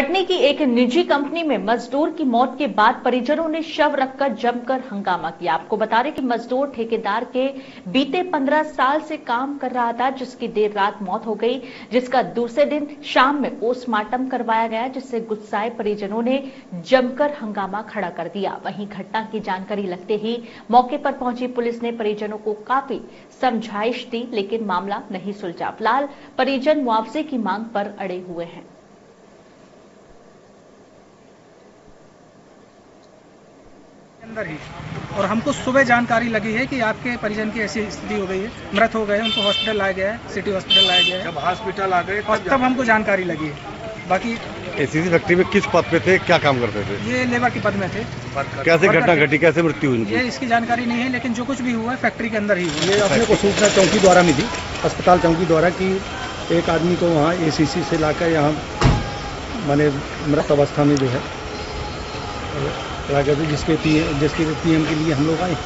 कटनी की एक निजी कंपनी में मजदूर की मौत के बाद परिजनों ने शव रखकर जमकर हंगामा किया। आपको बता रहे कि मजदूर ठेकेदार के बीते 15 साल से काम कर रहा था, जिसकी देर रात मौत हो गई, जिसका दूसरे दिन शाम में पोस्टमार्टम करवाया गया, जिससे गुस्साए परिजनों ने जमकर हंगामा खड़ा कर दिया। वहीं घटना की जानकारी लगते ही मौके पर पहुँची पुलिस ने परिजनों को काफ़ी समझाइश दी, लेकिन मामला नहीं सुलझा। फ़िलहाल परिजन मुआवजे की मांग पर अड़े हुए हैं। अंदर ही। और हमको सुबह जानकारी लगी है कि आपके परिजन की ऐसी स्थिति हो गई है। मृत हो गए उनको हॉस्पिटल लाया गया है सिटी हॉस्पिटल लाया गया है। जब हॉस्पिटल आ गए और तब हमको जानकारी लगी है। बाकी एसीसी फैक्ट्री में किस पद पे थे क्या काम करते थे? ये लेबर के पद में थे। कैसे घटना घटी कैसे मृत्यु हुई ये इसकी जानकारी नहीं है लेकिन जो कुछ भी हुआ है फैक्ट्री के अंदर ही हुआ ये अपने को सूचना चौकी द्वारा मिली अस्पताल चौकी द्वारा कि एक आदमी को वहाँ एसीसी से लाकर यहाँ माने मृत अवस्था में जो है लाकर जिसके पी जिसके पीएम के लिए हम लोग आए।